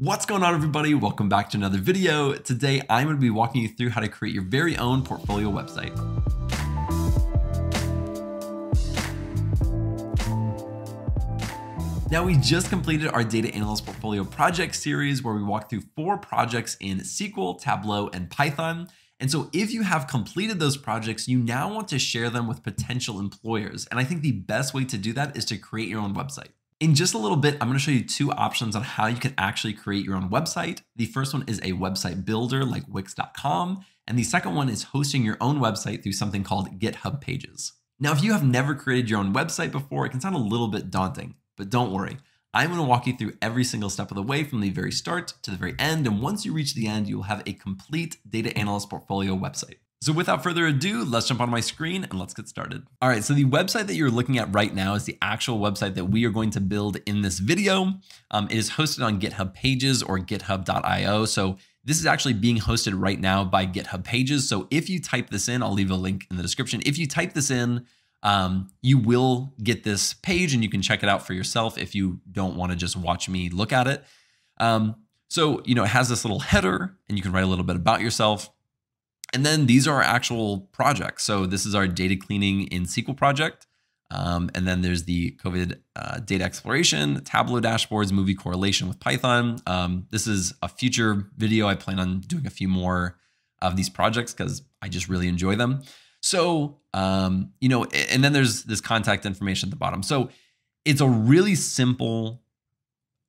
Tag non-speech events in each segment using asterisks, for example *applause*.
What's going on everybody? Welcome back to another video. Today I'm going to be walking you through how to create your very own portfolio website. Now we just completed our data analyst portfolio project series where we walked through four projects in SQL, Tableau, and Python. And so if you have completed those projects, you now want to share them with potential employers. And I think the best way to do that is to create your own website. In just a little bit, I'm going to show you two options on how you can actually create your own website. The first one is a website builder like Wix.com, and the second one is hosting your own website through something called GitHub Pages. Now, if you have never created your own website before, it can sound a little bit daunting, but don't worry. I'm going to walk you through every single step of the way from the very start to the very end. And once you reach the end, you will have a complete data analyst portfolio website. So without further ado, let's jump on my screen and let's get started. All right, so the website that you're looking at right now is the actual website that we are going to build in this video. Um, it is hosted on GitHub Pages or github.io. So this is actually being hosted right now by GitHub Pages. So if you type this in, I'll leave a link in the description. If you type this in, um, you will get this page and you can check it out for yourself if you don't want to just watch me look at it. Um, so, you know, it has this little header and you can write a little bit about yourself. And then these are our actual projects. So this is our data cleaning in SQL project. Um, and then there's the COVID uh, data exploration, Tableau dashboards, movie correlation with Python. Um, this is a future video. I plan on doing a few more of these projects because I just really enjoy them. So, um, you know, and then there's this contact information at the bottom. So it's a really simple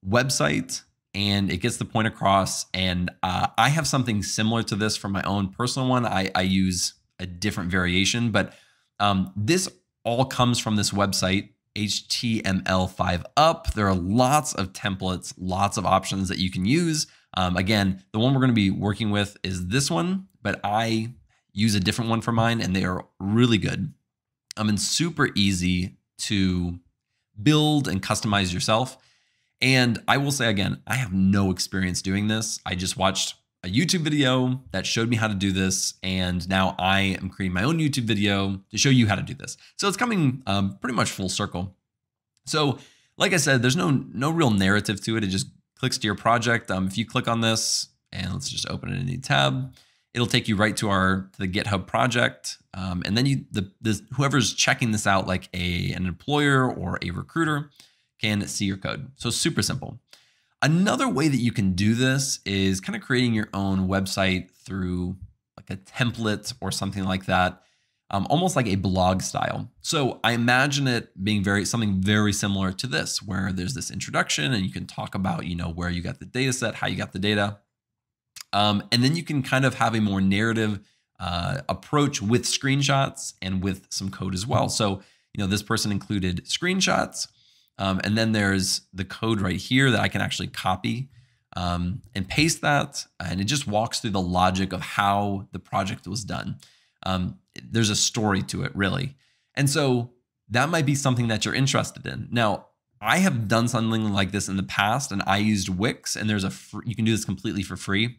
website and it gets the point across. And uh, I have something similar to this for my own personal one. I, I use a different variation, but um, this all comes from this website, HTML5 Up. There are lots of templates, lots of options that you can use. Um, again, the one we're going to be working with is this one, but I use a different one for mine and they are really good. I mean, super easy to build and customize yourself. And I will say again, I have no experience doing this. I just watched a YouTube video that showed me how to do this. And now I am creating my own YouTube video to show you how to do this. So it's coming um, pretty much full circle. So like I said, there's no, no real narrative to it. It just clicks to your project. Um, if you click on this and let's just open a new tab, it'll take you right to our to the GitHub project. Um, and then you the, the whoever's checking this out, like a an employer or a recruiter, can see your code. So super simple. Another way that you can do this is kind of creating your own website through like a template or something like that, um, almost like a blog style. So I imagine it being very something very similar to this, where there's this introduction and you can talk about you know where you got the data set, how you got the data, um, and then you can kind of have a more narrative uh, approach with screenshots and with some code as well. So you know this person included screenshots. Um, and then there's the code right here that I can actually copy um, and paste that. And it just walks through the logic of how the project was done. Um, there's a story to it, really. And so that might be something that you're interested in. Now, I have done something like this in the past and I used Wix and there's a, you can do this completely for free.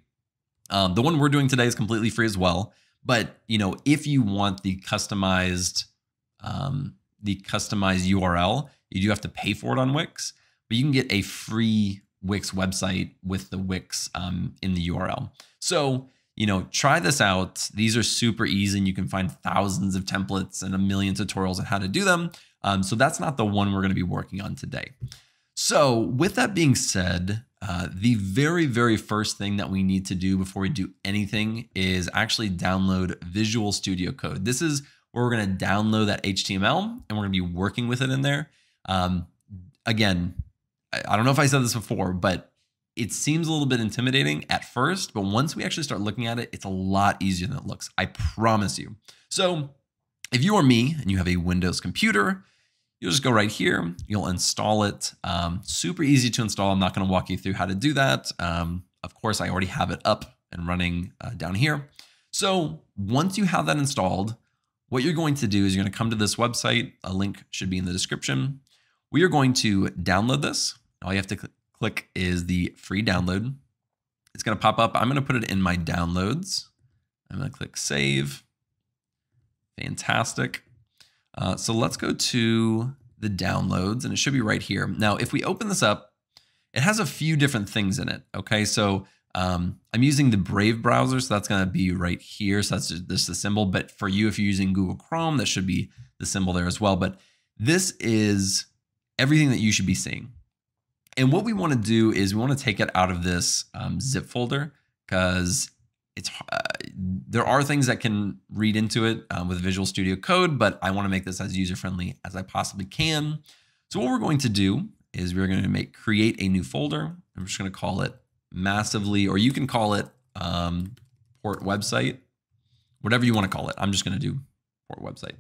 Um, the one we're doing today is completely free as well. But, you know, if you want the customized, um, the customized URL, you do have to pay for it on Wix, but you can get a free Wix website with the Wix um, in the URL. So, you know, try this out. These are super easy and you can find thousands of templates and a million tutorials on how to do them. Um, so that's not the one we're going to be working on today. So with that being said, uh, the very, very first thing that we need to do before we do anything is actually download Visual Studio Code. This is where we're going to download that HTML and we're going to be working with it in there. Um, again, I don't know if I said this before, but it seems a little bit intimidating at first, but once we actually start looking at it, it's a lot easier than it looks. I promise you. So if you are me and you have a Windows computer, you'll just go right here, you'll install it. Um, super easy to install. I'm not going to walk you through how to do that. Um, of course, I already have it up and running uh, down here. So once you have that installed, what you're going to do is you're going to come to this website. A link should be in the description. We are going to download this. All you have to cl click is the free download. It's going to pop up. I'm going to put it in my downloads. I'm going to click save. Fantastic. Uh, so let's go to the downloads and it should be right here. Now, if we open this up, it has a few different things in it. Okay, so um, I'm using the Brave browser, so that's going to be right here. So that's just, the symbol. But for you, if you're using Google Chrome, that should be the symbol there as well. But this is everything that you should be seeing. And what we want to do is we want to take it out of this um, zip folder because it's uh, there are things that can read into it um, with Visual Studio Code, but I want to make this as user friendly as I possibly can. So what we're going to do is we're going to make create a new folder. I'm just going to call it massively, or you can call it um, port website, whatever you want to call it. I'm just going to do port website.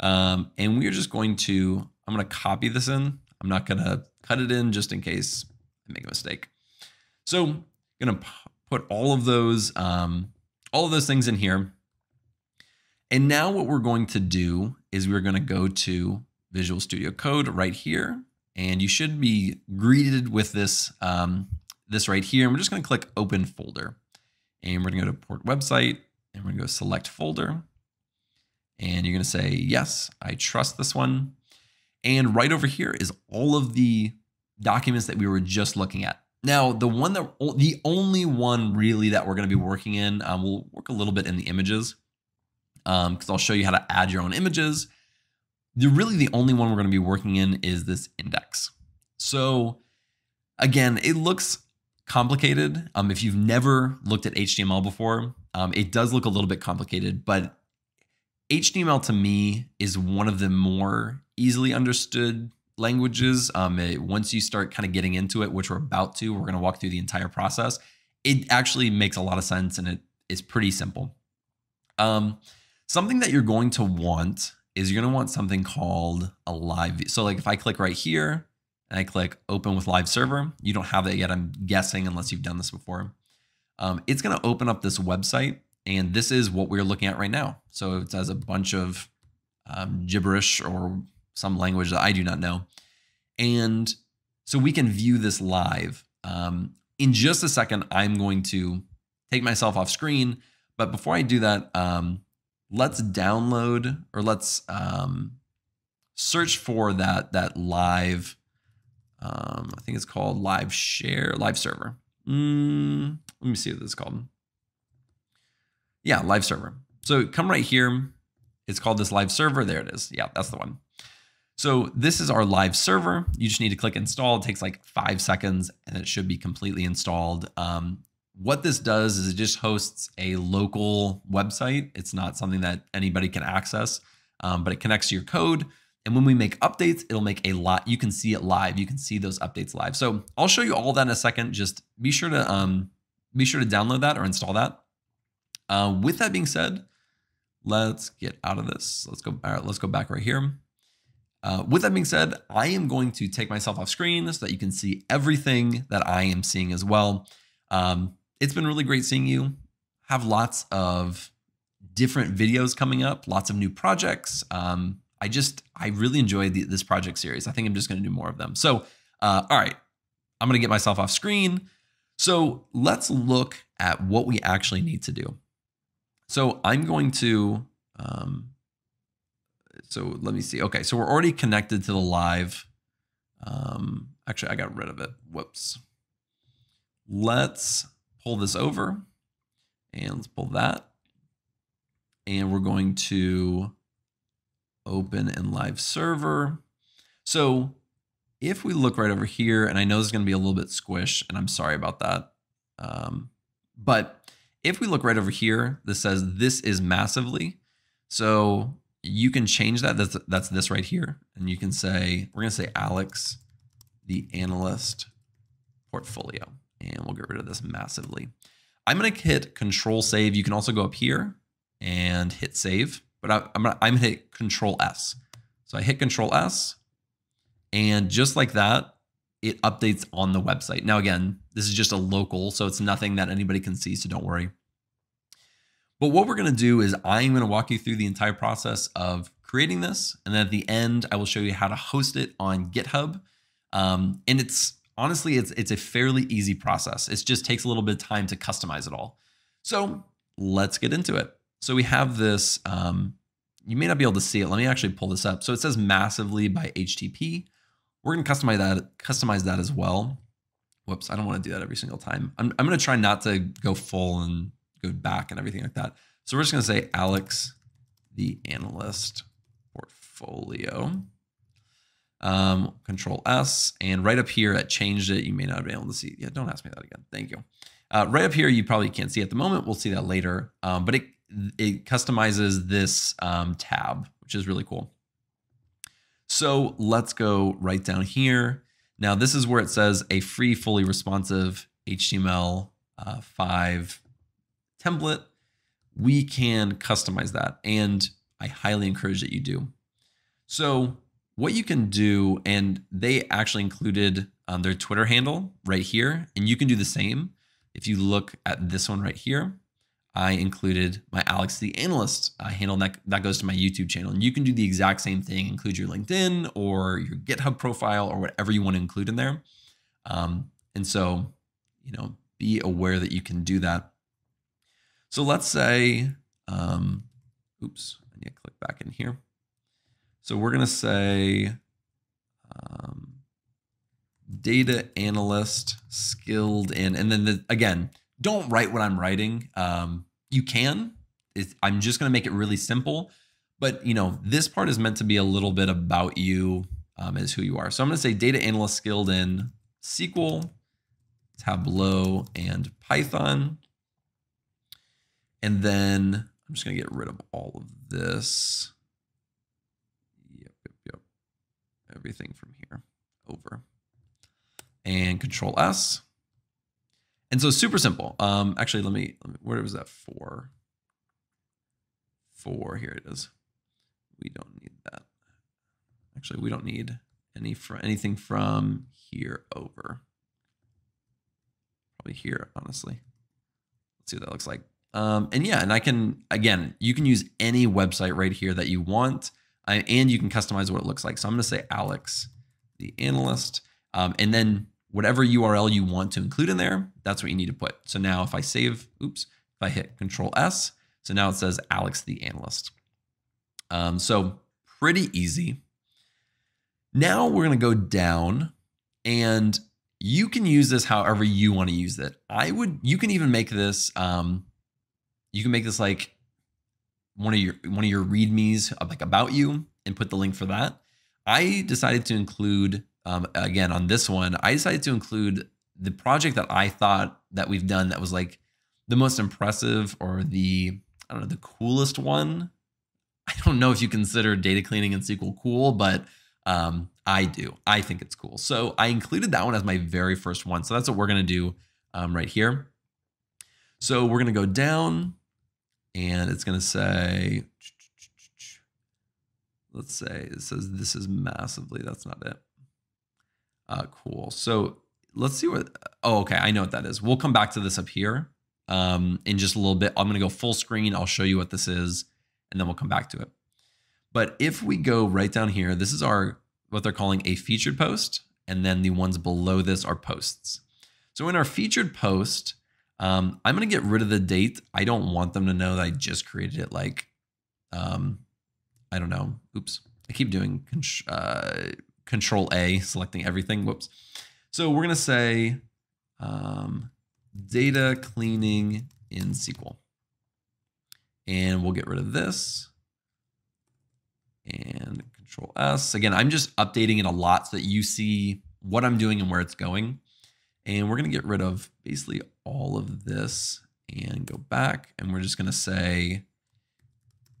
Um, and we're just going to, I'm going to copy this in. I'm not going to cut it in just in case I make a mistake. So I'm going to put all of those, um, all of those things in here. And now what we're going to do is we're going to go to Visual Studio Code right here. And you should be greeted with this, um, this right here. And we're just going to click Open Folder. And we're going to go to Port Website. And we're going to go Select Folder. And you're going to say, yes, I trust this one. And right over here is all of the documents that we were just looking at. Now, the one that, the only one really that we're going to be working in, um, we'll work a little bit in the images because um, I'll show you how to add your own images. The really the only one we're going to be working in is this index. So again, it looks complicated. Um, if you've never looked at HTML before, um, it does look a little bit complicated, but HTML to me is one of the more easily understood languages. Um, it, once you start kind of getting into it, which we're about to, we're going to walk through the entire process. It actually makes a lot of sense and it is pretty simple. Um, something that you're going to want is you're going to want something called a live. So like if I click right here and I click open with live server, you don't have that yet. I'm guessing unless you've done this before. Um, it's going to open up this website and this is what we're looking at right now. So it says a bunch of um, gibberish or some language that I do not know. And so we can view this live. Um, in just a second, I'm going to take myself off screen. But before I do that, um, let's download or let's um, search for that that live. Um, I think it's called live share, live server. Mm, let me see what this is called. Yeah, live server. So come right here. It's called this live server. There it is. Yeah, that's the one. So this is our live server. You just need to click install. It takes like five seconds and it should be completely installed. Um, what this does is it just hosts a local website. It's not something that anybody can access, um, but it connects to your code. And when we make updates, it'll make a lot. You can see it live. You can see those updates live. So I'll show you all that in a second. Just be sure to um, be sure to download that or install that. Uh, with that being said, let's get out of this. Let's go. let's go back right here. Uh, with that being said, I am going to take myself off screen so that you can see everything that I am seeing as well. Um, it's been really great seeing you. Have lots of different videos coming up, lots of new projects. Um, I just, I really enjoyed the, this project series. I think I'm just going to do more of them. So, uh, all right, I'm going to get myself off screen. So let's look at what we actually need to do. So I'm going to, um, so let me see. Okay, so we're already connected to the live. Um, actually, I got rid of it. Whoops. Let's pull this over and let's pull that. And we're going to open in live server. So if we look right over here, and I know this is going to be a little bit squish, and I'm sorry about that. Um, but if we look right over here, this says this is massively. So you can change that. That's, that's this right here. And you can say, we're going to say Alex, the analyst portfolio. And we'll get rid of this massively. I'm going to hit control save. You can also go up here and hit save, but I, am gonna, I'm to hit control S. So I hit control S and just like that, it updates on the website. Now, again, this is just a local, so it's nothing that anybody can see, so don't worry. But what we're going to do is I'm going to walk you through the entire process of creating this. And then at the end, I will show you how to host it on GitHub. Um, and it's honestly, it's, it's a fairly easy process. It just takes a little bit of time to customize it all. So let's get into it. So we have this, um, you may not be able to see it. Let me actually pull this up. So it says massively by HTTP. We're going to customize that, customize that as well. whoops, I don't want to do that every single time. I'm, I'm going to try not to go full and go back and everything like that. So we're just going to say Alex, the analyst portfolio. Um, control S and right up here, it changed it. You may not be able to see. Yeah, don't ask me that again. Thank you. Uh, right up here, you probably can't see at the moment. We'll see that later. Um, but it it customizes this um, tab, which is really cool. So let's go right down here. Now this is where it says a free, fully responsive HTML5 uh, template. We can customize that, and I highly encourage that you do. So what you can do, and they actually included um, their Twitter handle right here, and you can do the same. If you look at this one right here, I included my Alex the Analyst uh, handle that, that goes to my YouTube channel. And you can do the exact same thing, include your LinkedIn or your GitHub profile or whatever you want to include in there. Um, and so, you know, be aware that you can do that. So let's say, um, oops, I need to click back in here. So we're going to say um, data analyst skilled in, and then the, again, don't write what I'm writing. Um, you can. It's, I'm just going to make it really simple. But you know, this part is meant to be a little bit about you um, as who you are. So I'm going to say data analyst skilled in SQL, Tableau, and Python. And then I'm just going to get rid of all of this. Yep, yep, yep. Everything from here over. And Control S. And so super simple. Um, actually, let me, let me, where was that for? For, here it is. We don't need that. Actually, we don't need any from anything from here over. Probably here, honestly. Let's see what that looks like. Um, and yeah, and I can, again, you can use any website right here that you want, and you can customize what it looks like. So I'm going to say Alex, the analyst, um, and then whatever URL you want to include in there, that's what you need to put. So now if I save, oops, if I hit Control S, so now it says Alex the Analyst. Um, so pretty easy. Now we're going to go down and you can use this however you want to use it. I would, you can even make this, um, you can make this like one of your, one of your readmes like about you and put the link for that. I decided to include um, again on this one, I decided to include the project that I thought that we've done that was like the most impressive or the I don't know the coolest one. I don't know if you consider data cleaning in SQL cool, but um, I do. I think it's cool. So I included that one as my very first one. So that's what we're gonna do um, right here. So we're gonna go down, and it's gonna say, let's say it says this is massively. That's not it. Uh, cool. So let's see what, oh, okay. I know what that is. We'll come back to this up here um, in just a little bit. I'm going to go full screen. I'll show you what this is, and then we'll come back to it. But if we go right down here, this is our, what they're calling a featured post. And then the ones below this are posts. So in our featured post, um, I'm going to get rid of the date. I don't want them to know that I just created it like, um, I don't know. Oops. I keep doing uh, control A, selecting everything. Whoops. So we're going to say um, data cleaning in SQL. And we'll get rid of this and control S. Again, I'm just updating it a lot so that you see what I'm doing and where it's going. And we're going to get rid of basically all of this and go back. And we're just going to say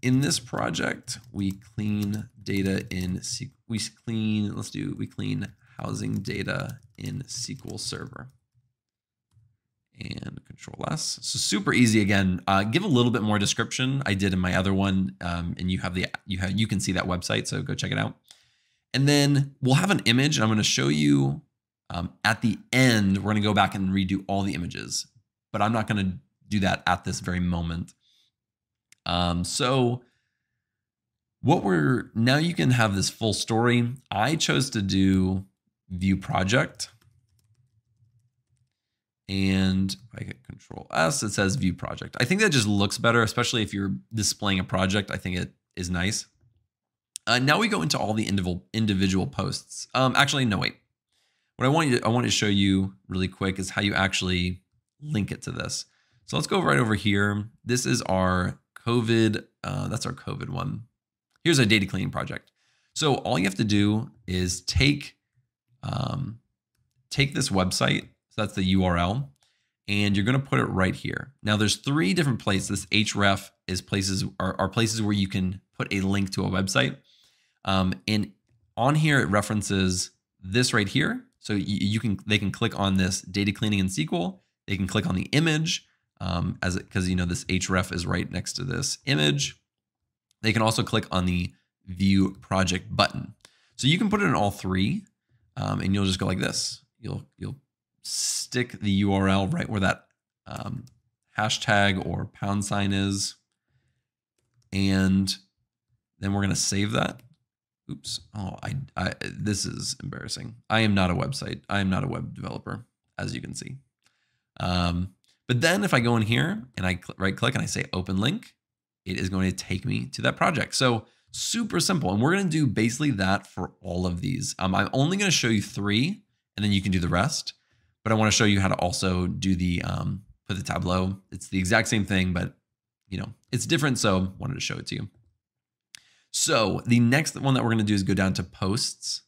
in this project, we clean data in we clean, let's do, we clean housing data in SQL Server and control S. So super easy again. Uh, give a little bit more description. I did in my other one, um, and you have the you have you can see that website, so go check it out. And then we'll have an image, and I'm going to show you um, at the end. We're going to go back and redo all the images, but I'm not going to do that at this very moment. Um, so what we're now you can have this full story. I chose to do view project. And if I hit control S, it says view project. I think that just looks better, especially if you're displaying a project. I think it is nice. Uh, now we go into all the individual individual posts. Um, actually, no, wait. what I want you to, I want to show you really quick is how you actually link it to this. So let's go right over here. This is our COVID, uh, that's our COVID one. Here's a data cleaning project. So all you have to do is take, um, take this website, so that's the URL, and you're going to put it right here. Now there's three different places. This href is places are, are places where you can put a link to a website. Um, and on here, it references this right here. So you, you, can they can click on this data cleaning in SQL. They can click on the image um, as because you know this href is right next to this image. They can also click on the view project button. So you can put it in all three, um, and you'll just go like this. You'll you'll stick the URL right where that um, hashtag or pound sign is, and then we're gonna save that. Oops. Oh, I, I, this is embarrassing. I am not a website. I am not a web developer, as you can see. Um, but then if I go in here and I right click and I say open link, it is going to take me to that project. So super simple. And we're going to do basically that for all of these. Um, I'm only going to show you three and then you can do the rest. But I want to show you how to also do the, um, put the Tableau. It's the exact same thing, but you know, it's different. So wanted to show it to you. So the next one that we're going to do is go down to posts.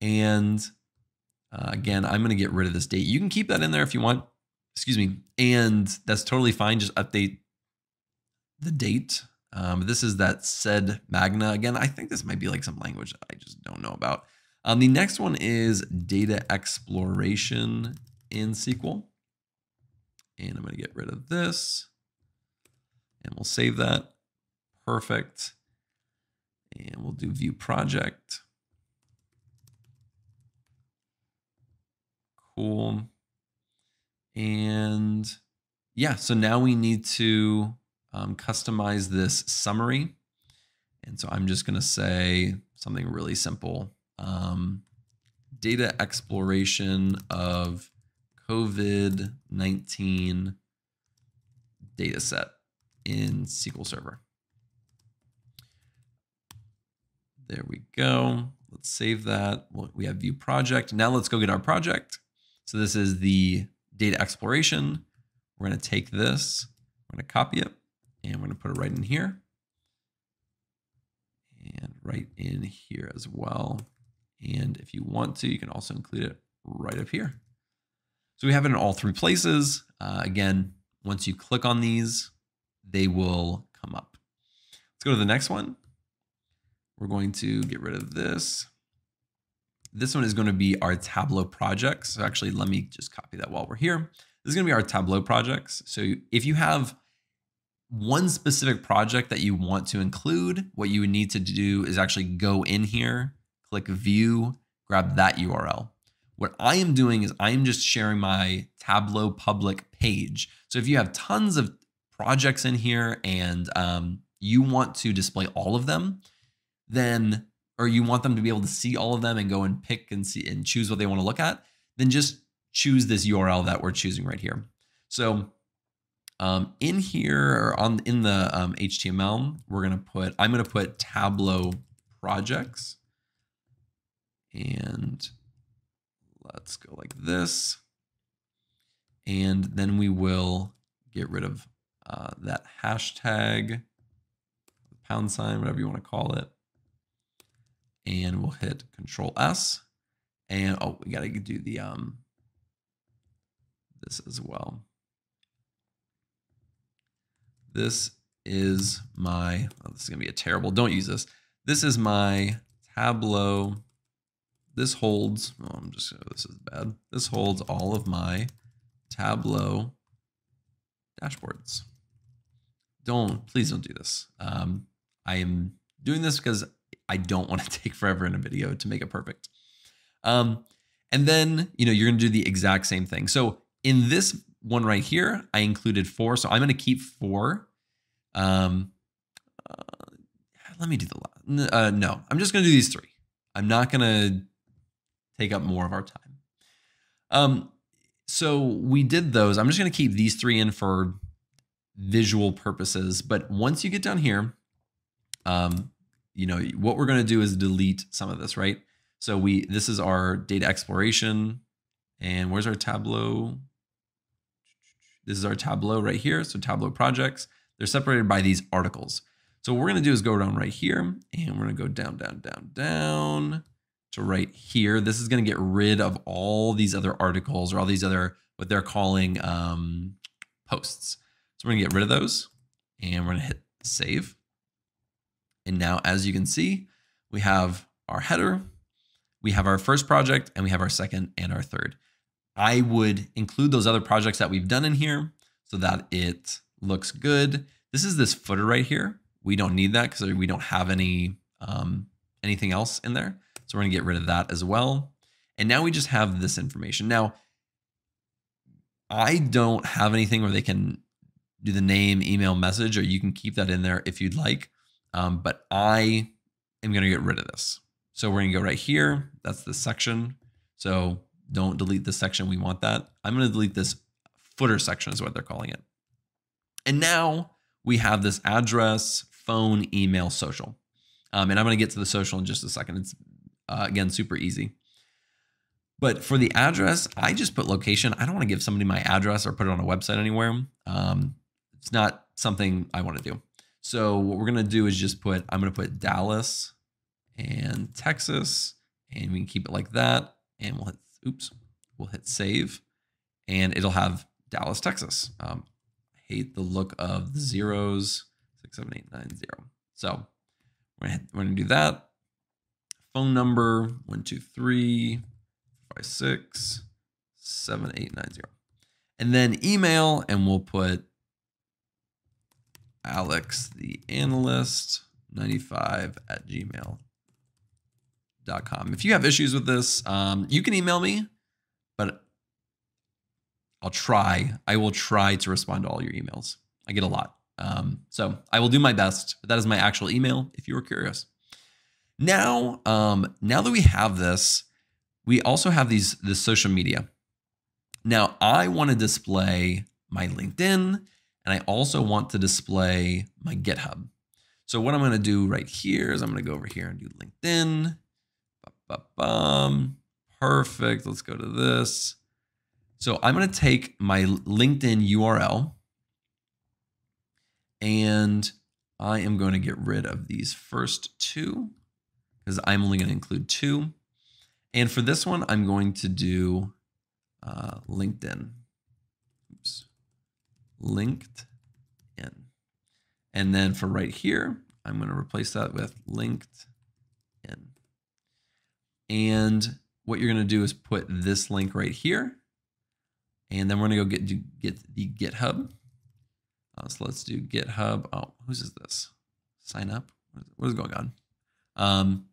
And uh, again, I'm going to get rid of this date. You can keep that in there if you want. Excuse me. And that's totally fine. Just update the date. Um, this is that said magna. Again, I think this might be like some language that I just don't know about. Um, the next one is data exploration in SQL. And I'm going to get rid of this. And we'll save that. Perfect. And we'll do view project. Cool. And yeah, so now we need to um, customize this summary. And so I'm just going to say something really simple. Um, data exploration of COVID-19 data set in SQL Server. There we go. Let's save that. We have view project. Now let's go get our project. So this is the data exploration. We're going to take this, we're going to copy it, and we're going to put it right in here. And right in here as well. And if you want to, you can also include it right up here. So we have it in all three places. Uh, again, once you click on these, they will come up. Let's go to the next one. We're going to get rid of this. This one is going to be our Tableau projects. So actually, let me just copy that while we're here. This is going to be our Tableau projects. So if you have one specific project that you want to include, what you would need to do is actually go in here, click view, grab that URL. What I am doing is I am just sharing my Tableau public page. So if you have tons of projects in here and um, you want to display all of them, then or you want them to be able to see all of them and go and pick and see and choose what they want to look at, then just choose this URL that we're choosing right here. So um, in here or on in the um, HTML, we're gonna put I'm gonna put Tableau projects, and let's go like this, and then we will get rid of uh, that hashtag, pound sign, whatever you want to call it and we'll hit Control S. And oh, we got to do the um this as well. This is my oh, this is gonna be a terrible. Don't use this. This is my Tableau. This holds. Oh, I'm just. Oh, this is bad. This holds all of my Tableau dashboards. Don't please don't do this. Um, I am doing this because I don't want to *laughs* take forever in a video to make it perfect. Um, and then, you know, you're going to do the exact same thing. So in this one right here, I included four. So I'm going to keep four. Um, uh, let me do the, uh, no, I'm just going to do these three. I'm not going to take up more of our time. Um, so we did those. I'm just going to keep these three in for visual purposes. But once you get down here, um, you know, what we're going to do is delete some of this, right? So we this is our data exploration. And where's our Tableau? This is our Tableau right here. So Tableau projects, they're separated by these articles. So what we're going to do is go down right here and we're going to go down, down, down, down to right here. This is going to get rid of all these other articles or all these other, what they're calling um, posts. So we're going to get rid of those and we're going to hit save. And now, as you can see, we have our header, we have our first project, and we have our second and our third. I would include those other projects that we've done in here so that it looks good. This is this footer right here. We don't need that because we don't have any um, anything else in there. So we're gonna get rid of that as well. And now we just have this information. Now, I don't have anything where they can do the name, email, message, or you can keep that in there if you'd like. Um, but I am gonna get rid of this. So we're gonna go right here. That's the section. So don't delete this section. We want that. I'm gonna delete this footer section is what they're calling it. And now we have this address, phone, email, social. Um, and I'm going to get to the social in just a second. It's, uh, again, super easy. But for the address, I just put location. I don't want to give somebody my address or put it on a website anywhere. Um, it's not something I want to do. So what we're going to do is just put, I'm going to put Dallas and Texas, and we can keep it like that. And we'll hit, oops, we'll hit save, and it'll have Dallas, Texas. Um, I hate the look of the zeros six, seven, eight, nine, zero. So we're gonna, we're gonna do that. Phone number one, two, three, five, six, seven, eight, nine, zero. And then email, and we'll put Alex the analyst 95 at gmail.com. If you have issues with this, um, you can email me, but I'll try. I will try to respond to all your emails. I get a lot. Um, so I will do my best. That is my actual email if you were curious. Now, um, now that we have this, we also have these the social media. Now I want to display my LinkedIn and I also want to display my GitHub. So what I'm going to do right here is I'm going to go over here and do LinkedIn. Ba-ba-bum. Perfect. Let's go to this. So I'm going to take my LinkedIn URL and I am going to get rid of these first two because I'm only going to include two. And for this one, I'm going to do uh, LinkedIn. Oops. LinkedIn. And then for right here, I'm going to replace that with linked in. And what you're going to do is put this link right here. And then we're going to go get, get the GitHub. Uh, so let's do GitHub. Oh, whose is this? Sign up. What is going on? Um,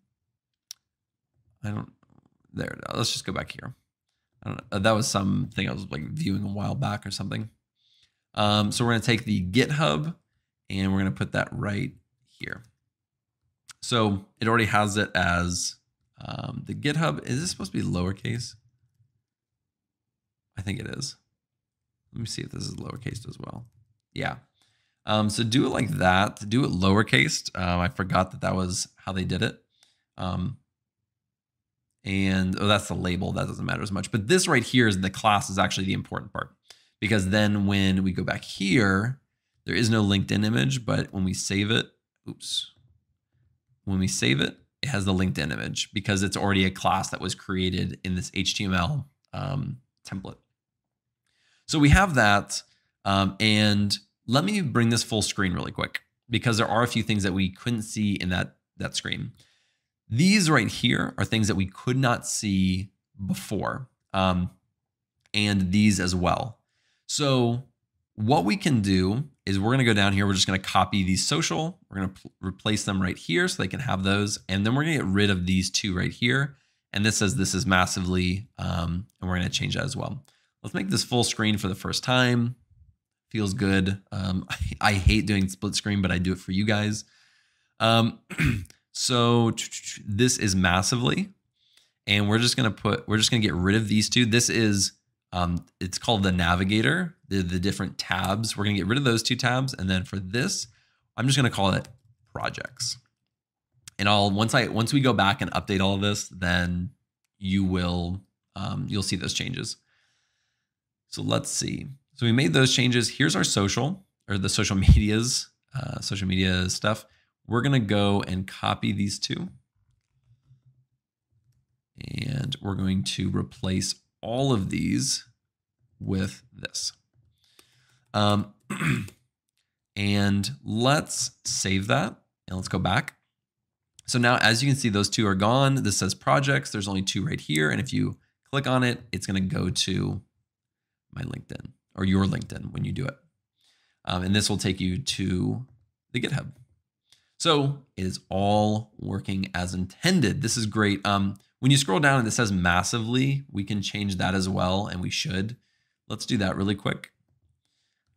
I don't. There. Let's just go back here. I don't know. Uh, that was something I was like viewing a while back or something. Um, so we're going to take the GitHub and we're going to put that right here. So it already has it as um, the GitHub. Is this supposed to be lowercase? I think it is. Let me see if this is lowercase as well. Yeah. Um, so do it like that. Do it lowercase. Um, I forgot that that was how they did it. Um, and oh, that's the label. That doesn't matter as much. But this right here is the class is actually the important part because then when we go back here, there is no LinkedIn image, but when we save it, oops, when we save it, it has the LinkedIn image because it's already a class that was created in this HTML um, template. So we have that. Um, and let me bring this full screen really quick because there are a few things that we couldn't see in that, that screen. These right here are things that we could not see before, um, and these as well. So what we can do is we're going to go down here. We're just going to copy these social. We're going to replace them right here so they can have those. And then we're going to get rid of these two right here. And this says this is massively, um, and we're going to change that as well. Let's make this full screen for the first time feels good. Um, I, *laughs* I, hate doing split screen, but I do it for you guys. Um, *clears throat* so this is massively, and we're just gonna put, we're just gonna get rid of these two. This is, um, it's called the navigator, the, the different tabs. We're gonna get rid of those two tabs. And then for this, I'm just gonna call it projects. and I'll once I once we go back and update all of this, then you will um, you'll see those changes. So let's see. So we made those changes. Here's our social or the social *laughs* medias, uh, social media stuff. We're gonna go and copy these two, and we're going to replace all of these with this. Um, *clears throat* and let's save that and let's go back. So now, as you can see, those two are gone. This says projects. There's only two right here. And if you click on it, it's going to go to my LinkedIn or your LinkedIn when you do it. Um, and this will take you to the GitHub. So it is all working as intended. This is great. Um, when you scroll down and it says massively, we can change that as well, and we should. Let's do that really quick.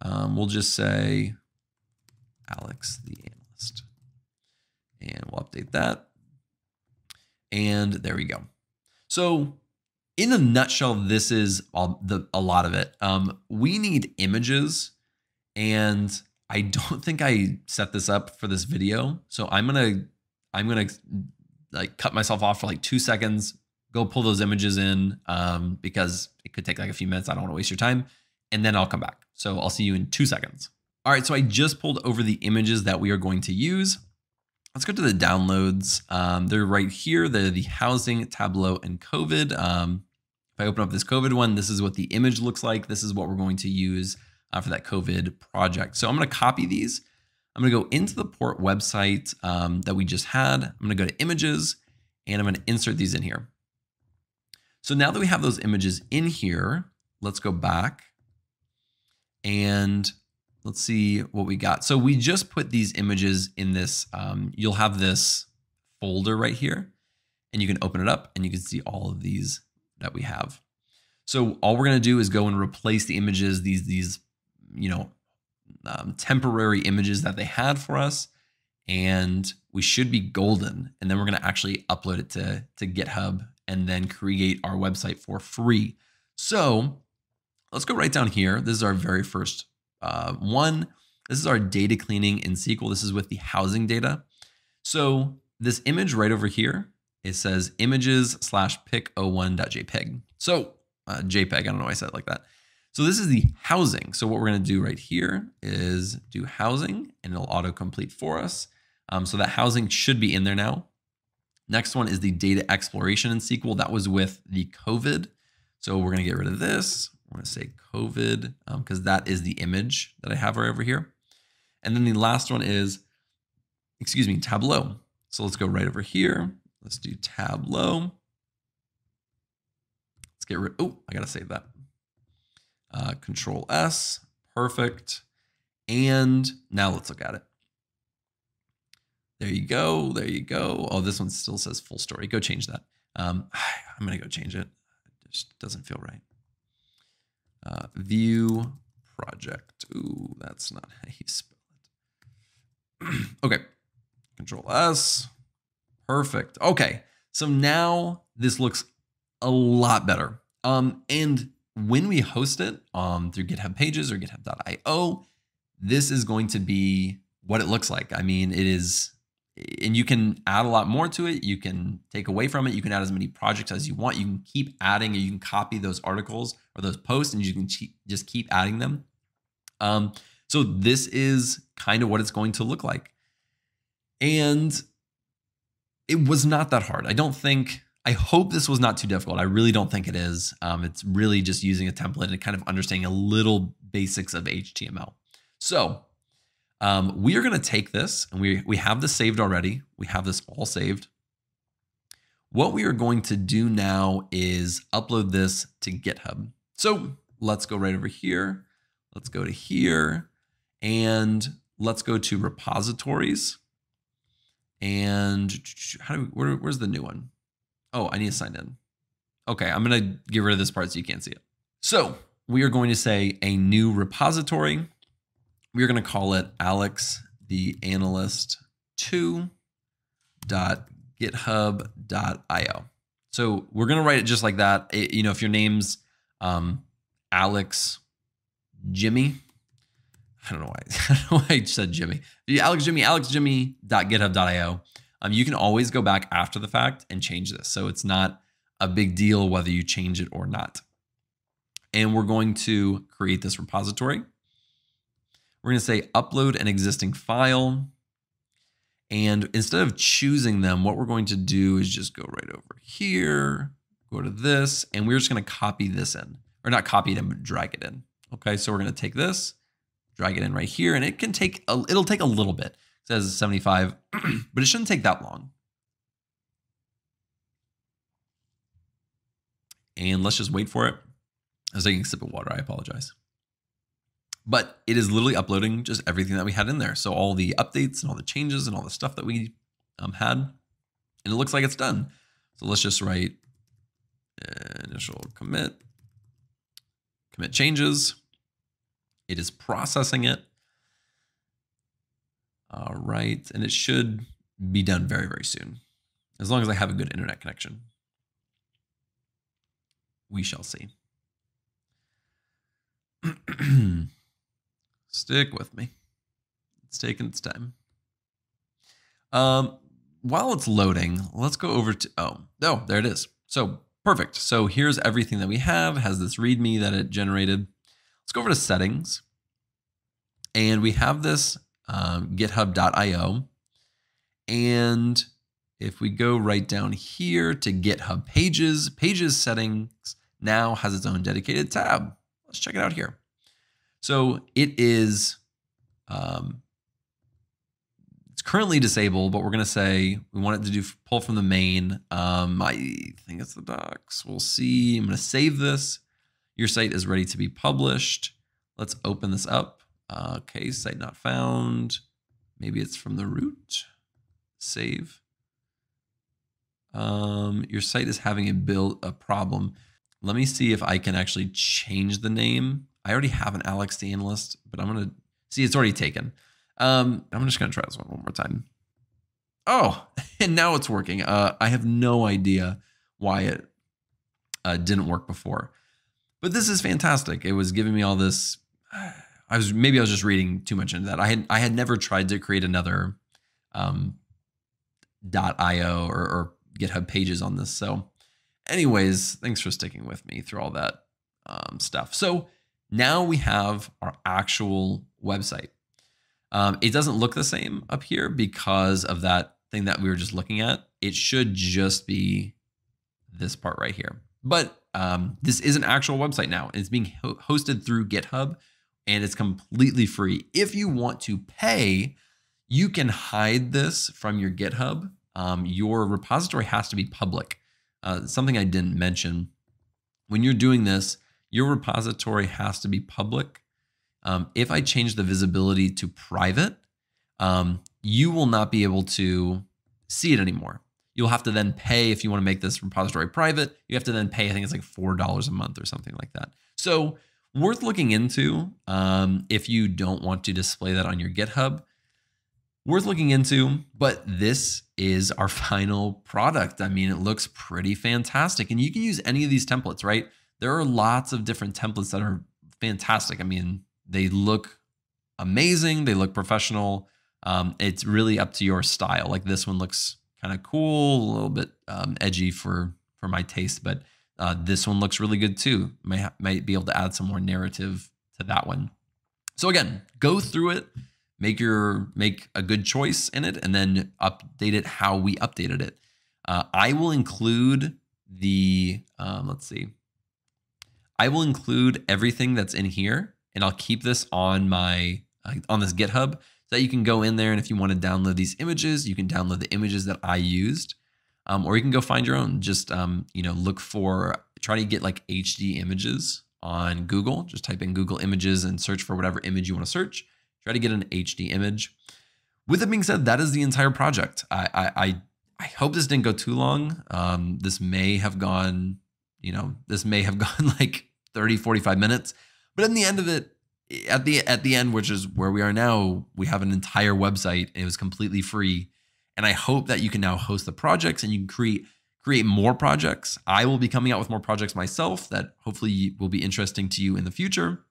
Um, we'll just say Alex the analyst. And we'll update that. And there we go. So in a nutshell, this is all the, a lot of it. Um, we need images and I don't think I set this up for this video. So I'm going to, I'm going to like cut myself off for like two seconds, go pull those images in um, because it could take like a few minutes. I don't want to waste your time. And then I'll come back. So I'll see you in two seconds. All right, so I just pulled over the images that we are going to use. Let's go to the downloads. Um, they're right here. They're the housing, Tableau, and COVID. Um, if I open up this COVID one, this is what the image looks like. This is what we're going to use uh, for that COVID project. So I'm going to copy these. I'm going to go into the port website um, that we just had. I'm going to go to images and I'm going to insert these in here. So now that we have those images in here, let's go back and let's see what we got. So we just put these images in this, um, you'll have this folder right here and you can open it up and you can see all of these that we have. So all we're going to do is go and replace the images, these, these, you know, um, temporary images that they had for us. And we should be golden. And then we're going to actually upload it to, to GitHub and then create our website for free. So let's go right down here. This is our very first uh, one, this is our data cleaning in SQL. This is with the housing data. So this image right over here, it says images slash pic01.jpg. So uh, JPEG, I don't know why I said it like that. So this is the housing. So what we're going to do right here is do housing and it'll autocomplete for us. Um, so that housing should be in there now. Next one is the data exploration in SQL. That was with the COVID. So we're going to get rid of this. I want to say COVID because um, that is the image that I have right over here. And then the last one is, excuse me, Tableau. So let's go right over here. Let's do Tableau. Let's get rid, oh, I got to save that. Uh, Control S, perfect. And now let's look at it. There you go. There you go. Oh, this one still says full story. Go change that. Um, *sighs* I'm to go change it. It just doesn't feel right. Uh, view project. Ooh, that's not *laughs* how you spell it. *clears throat* okay. Control S. Perfect. Okay. So now this looks a lot better. Um, and when we host it um, through GitHub Pages or GitHub.io, this is going to be what it looks like. I mean, it is and you can add a lot more to it. You can take away from it. You can add as many projects as you want. You can keep adding, you can copy those articles or those posts, and you can just keep adding them. Um, so this is kind of what it's going to look like. And it was not that hard. I don't think, I hope this was not too difficult. I really don't think it is. Um, it's really just using a template and kind of understanding a little basics of HTML. So um, we are going to take this and we, we have this saved already. We have this all saved. What we are going to do now is upload this to GitHub. So let's go right over here. Let's go to here and let's go to repositories. And how do we, where, where's the new one? Oh, I need to sign in. Okay, I'm to get rid of this part so you can't see it. So we are going to say a new repository we're to call it Alex the Analyst 2.github.io. So we're to write it just like that. It, you know, if your name's um, Alex Jimmy, I don't know why. *laughs* I don't know why I said Jimmy. Alex Jimmy, alexjimmy.github.io. Um, you can always go back after the fact and change this. So it's not a big deal whether you change it or not. And we're going to create this repository. We're going to say upload an existing file. And instead of choosing them, what we're going to do is just go right over here, go to this, and we're just going to copy this in, or not copy it in, but drag it in. Okay, so we're going to take this, drag it in right here, and it can take, a, it'll take a little bit. It says 75, *clears throat* but it shouldn't take that long. And let's just wait for it. I was taking a sip of water, I apologize but it is literally uploading just everything that we had in there. So all the updates and all the changes and all the stuff that we um, had, and it looks like it's done. So let's just write initial commit, commit changes. It is processing it. All right, and it should be done very, very soon, as long as I have a good internet connection. We shall see. *clears throat* Stick with me. It's taking its time. Um, while it's loading, let's go over to, oh, oh, there it is. So perfect. So here's everything that we have, has this README that it generated. Let's go over to settings. And we have this um, github.io. And if we go right down here to GitHub pages, pages settings now has its own dedicated tab. Let's check it out here. So it is, um, currently disabled, but we're going to say we want it to do pull from the main. Um, I think it's the docs. We'll see. I'm going to save this. Your site is ready to be published. Let's open this up. Uh, okay, site not found. Maybe it's from the root. Save. Um, your site is having a build a problem. Let me see if I can actually change the name. I already have an Alex the analyst, but I'm gonna see it's already taken. Um, I'm just gonna try this one one more time. Oh, *laughs* and now it's working. Uh, I have no idea why it uh, didn't work before, but this is fantastic. It was giving me all this. *sighs* I was maybe I was just reading too much into that. I had I had never tried to create another um, .io or, or GitHub pages on this. So, anyways, thanks for sticking with me through all that um, stuff. So now we have our actual website. Um, it doesn't look the same up here because of that thing that we were just looking at. It should just be this part right here. But um, this is an actual website now. It's being ho hosted through GitHub and it's completely free. If you want to pay, you can hide this from your GitHub. Um, your repository has to be public. Uh, something I didn't mention. When you're doing this, your repository has to be public. Um, if I change the visibility to private, um, you will not be able to see it anymore. You'll have to then pay if you want to make this repository private. You have to then pay, I think it's like $4 a month or something like that. So, worth looking into um, if you don't want to display that on your GitHub. Worth looking into, but this is our *laughs* final product. I mean, it looks pretty fantastic. And you can use any of these templates, right? there are lots of different templates that are fantastic. I mean, they look amazing, they look professional. Um, it's really up to your style. Like this one looks kind of cool, a little bit um, edgy for for my taste, but uh, this one looks really good too. Might might be able to add some more narrative to that one. So again, go through it, make your make a good choice in it, and then update it how we updated it. Uh, I will include the um, let's see, I will include everything that's in here and I'll keep this on my uh, on this GitHub so that you can go in there and if you want to download these images, you can download the images that I used. Um, or you can go find your own. Just um, you know, look for try to get like HD images on Google. Just type in Google Images and search for whatever image you want to search. Try to get an HD image. With that being said, that is the entire project. I I I, I hope this didn't go too long. Um, this may have gone you know, this may have *laughs* gone like 30, 45 minutes. But in the end of it, at the at the end, which is where we are now, we have an entire website. it was completely free. And I hope that you can now host the projects and you can create create more projects. I will be coming out with more projects myself that hopefully will be interesting to you in the future.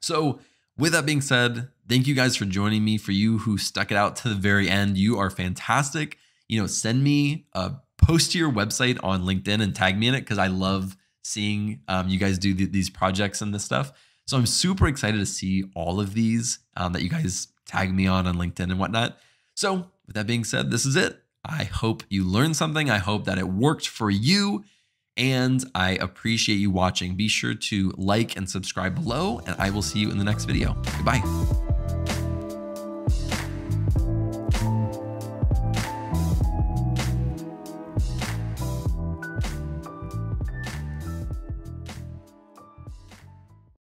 So, with that being said, thank you guys for joining me. For you who stuck it out to the very end, you are fantastic. you know, send me a post to your website on LinkedIn and tag me in it because I love seeing um, you guys do th- these projects and this stuff. So I'm super excited to see all of these um, that you guys tag me on on LinkedIn and whatnot. So with that being said, this is it. I hope you learned something. I hope that it worked for you. And I appreciate you watching. Be sure to like and subscribe below, and I will see you in the next video. Goodbye.